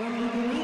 From the